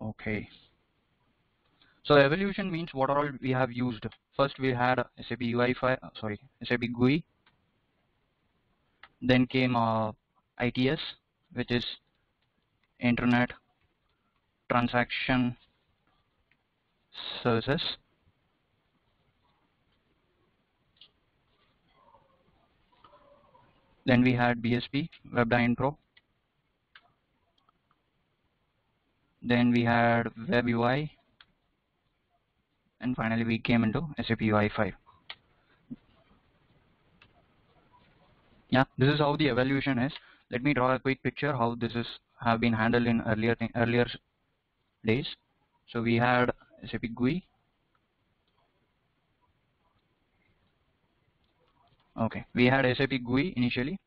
Okay. So evolution means what all we have used. First we had SAP UI5, uh, sorry, SAP GUI. Then came uh, ITS, which is Internet Transaction Services. Then we had BSP, Web Pro. Then we had Web UI, and finally we came into SAP UI5. Yeah, this is how the evaluation is. Let me draw a quick picture how this is have been handled in earlier earlier days. So we had SAP GUI. Okay, we had SAP GUI initially,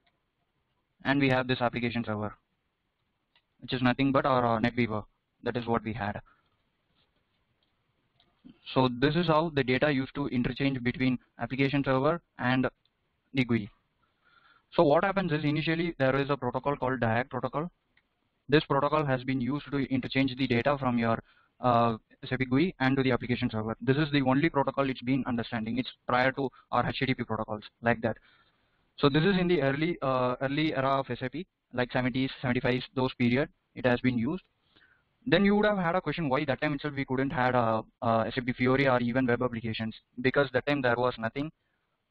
and we have this application server, which is nothing but our, our NetWeaver. That is what we had. So this is how the data used to interchange between application server and the GUI. So what happens is initially there is a protocol called DIAG protocol. This protocol has been used to interchange the data from your uh, SAP GUI and to the application server. This is the only protocol it's been understanding. It's prior to our HTTP protocols like that. So this is in the early uh, early era of SAP, like 70s, 75s, those period. It has been used then you would have had a question why that time itself we couldn't had a, a SAP Fiori or even web applications because that time there was nothing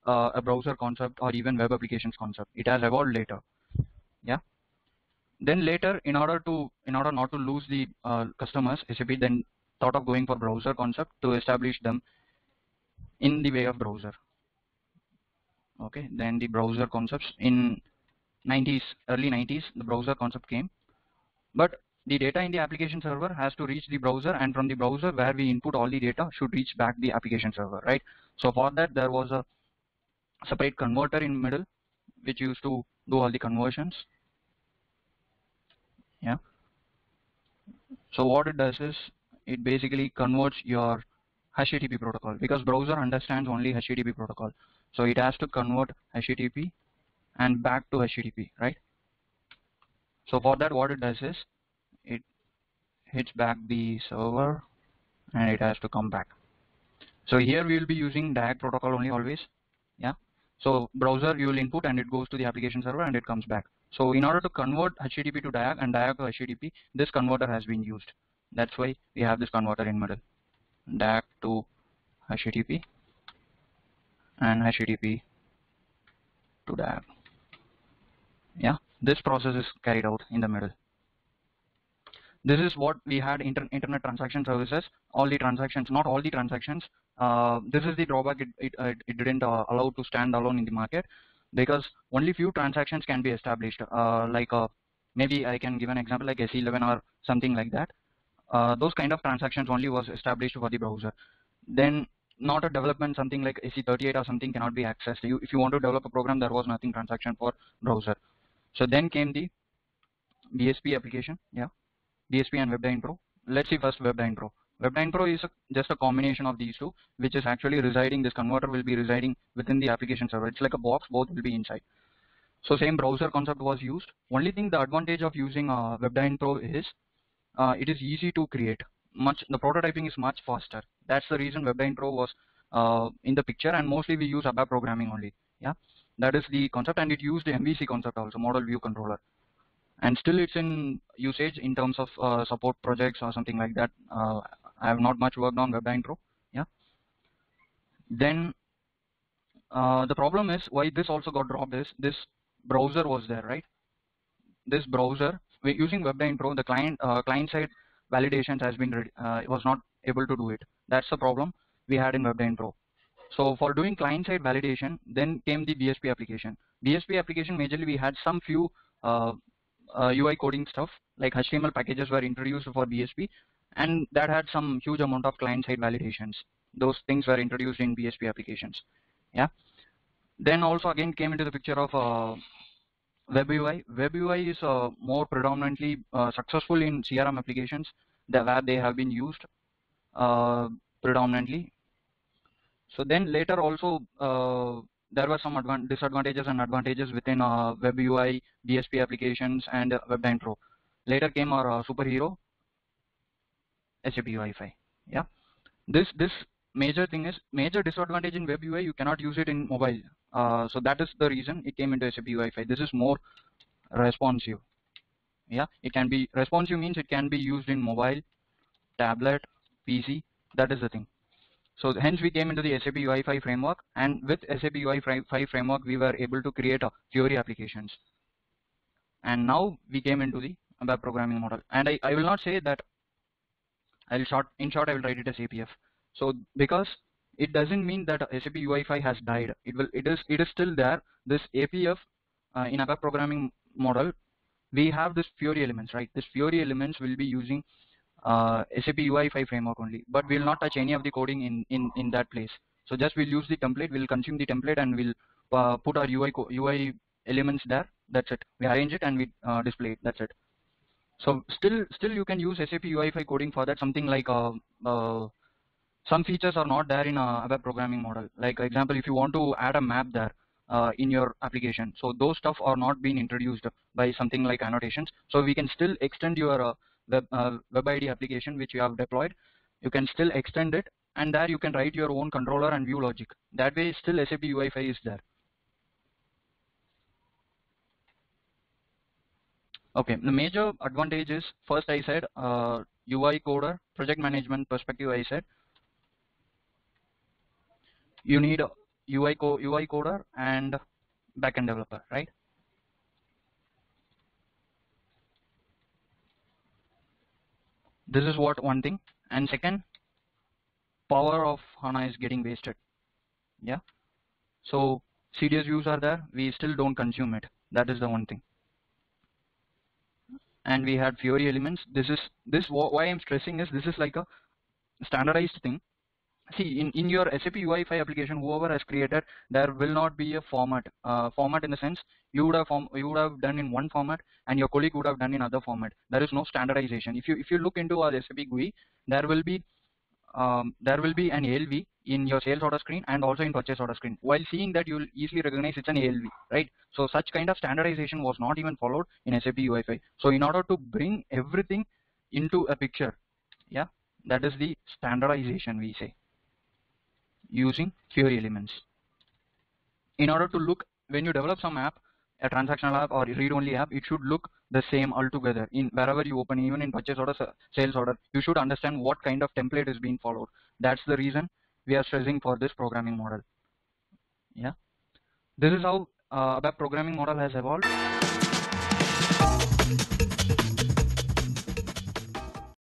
uh, a browser concept or even web applications concept. It has evolved later. Yeah. Then later, in order to in order not to lose the uh, customers, SAP then thought of going for browser concept to establish them in the way of browser. Okay. Then the browser concepts in 90s, early 90s, the browser concept came, but the data in the application server has to reach the browser and from the browser where we input all the data should reach back the application server right so for that there was a separate converter in middle which used to do all the conversions yeah so what it does is it basically converts your HTTP protocol because browser understands only HTTP protocol so it has to convert HTTP and back to HTTP right so for that what it does is it hits back the server and it has to come back. So here we will be using DIAG protocol only always. Yeah. So browser you will input and it goes to the application server and it comes back. So in order to convert HTTP to DIAG and DIAG to HTTP, this converter has been used. That's why we have this converter in middle. DIAG to HTTP and HTTP to DIAG. Yeah, this process is carried out in the middle. This is what we had inter internet transaction services. All the transactions, not all the transactions. Uh, this is the drawback. It it, uh, it didn't uh, allow to stand alone in the market because only few transactions can be established. Uh, like uh, maybe I can give an example like SE11 or something like that. Uh, those kind of transactions only was established for the browser. Then not a development something like SE38 or something cannot be accessed. You, if you want to develop a program, there was nothing transaction for browser. So then came the BSP application. Yeah. BSP and Web Dynpro. Let's see first Web Dynpro. Is a, just a combination of these two, which is actually residing, this converter will be residing within the application server. It's like a box, both will be inside. So same browser concept was used. Only thing the advantage of using uh, Web Dynpro is uh, it is easy to create. Much The prototyping is much faster. That's the reason Web Dynpro was uh, in the picture and mostly we use ABAP programming only. Yeah, That is the concept and it used the MVC concept also, model view controller and still it's in usage in terms of uh, support projects or something like that. Uh, I have not much worked on Web Dynpro. Yeah. Then uh, the problem is why this also got dropped is this browser was there, right? This browser using Web Dynpro, the client uh, client side validations has been uh, was not able to do it. That's the problem we had in Web Dynpro. So for doing client side validation, then came the BSP application. BSP application majorly we had some few uh, uh, UI coding stuff like HTML packages were introduced for BSP and that had some huge amount of client-side validations. Those things were introduced in BSP applications. Yeah. Then also again came into the picture of uh, Web UI. Web UI is uh, more predominantly uh, successful in CRM applications that where they have been used uh, predominantly. So then later also uh, there were some disadvantages and advantages within uh, web UI, BSP applications, and Web Dynpro. Later came our uh, superhero, SAP UI5. Yeah, this this major thing is major disadvantage in web UI. You cannot use it in mobile. Uh, so that is the reason it came into SAP UI5. This is more responsive. Yeah, it can be responsive means it can be used in mobile, tablet, PC. That is the thing. So hence we came into the SAP UI5 framework and with SAP UI5 framework we were able to create a Fiori applications. And now we came into the web programming model. And I, I will not say that I'll short in short I will write it as APF. So because it doesn't mean that SAP UI5 has died. It will it is it is still there. This APF uh, in a web programming model we have this Fiori elements, right? This Fiori elements will be using uh, SAP UI5 framework only, but we'll not touch any of the coding in, in, in that place. So just we'll use the template, we'll consume the template and we'll uh, put our UI, UI elements there. That's it. We arrange it and we uh, display it. That's it. So still, still you can use SAP UI5 coding for that. Something like uh, uh, some features are not there in a web programming model. Like example, if you want to add a map there, uh, in your application. So those stuff are not being introduced by something like annotations. So we can still extend your uh, web, uh, Web IDE application which you have deployed. You can still extend it and there you can write your own controller and view logic. That way still SAP UI5 is there. Okay, the major advantage is first I said uh, UI coder, project management perspective I said you need UI, co UI coder and backend developer, right? This is what one thing. And second, power of HANA is getting wasted. Yeah. So CDS views are there. We still don't consume it. That is the one thing. And we had Fiori elements. This is this why I'm stressing is this is like a standardized thing see in, in your SAP UI5 application, whoever has created, there will not be a format. Uh, format in the sense you would have form, you would have done in one format and your colleague would have done in other format. There is no standardization. If you if you look into our SAP GUI, there will be um, there will be an ALV in your sales order screen and also in purchase order screen. While seeing that, you will easily recognize it's an ALV, right? So such kind of standardization was not even followed in SAP UI5. So in order to bring everything into a picture, yeah, that is the standardization we say using Fiori elements. In order to look, when you develop some app, a transactional app or read-only app, it should look the same altogether. In wherever you open, even in purchase order, sales order, you should understand what kind of template is being followed. That's the reason we are stressing for this programming model. Yeah, this is how uh, programming model has evolved.